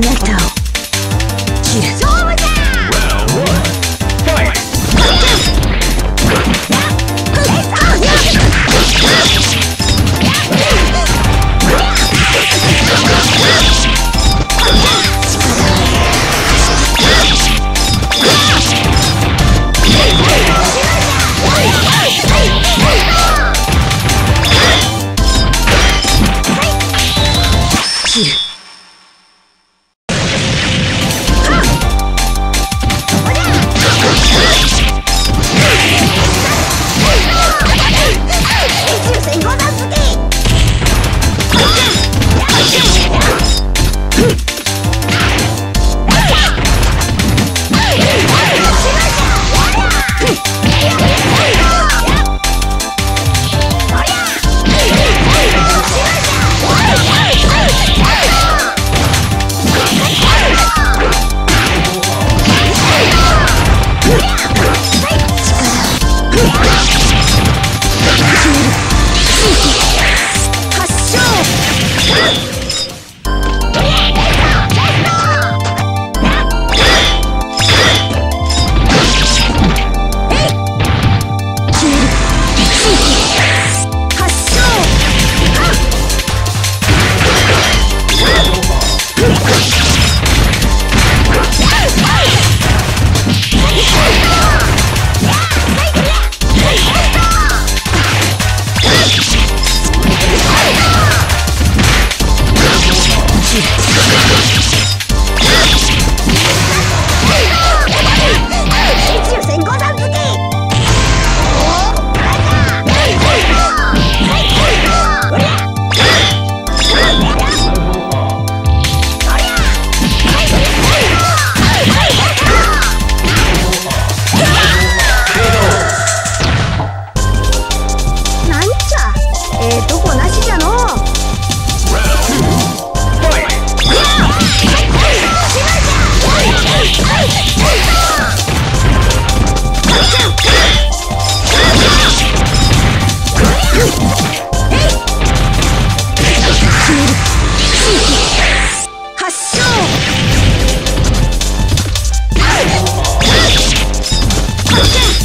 あなたを。切る。勝負し Hey!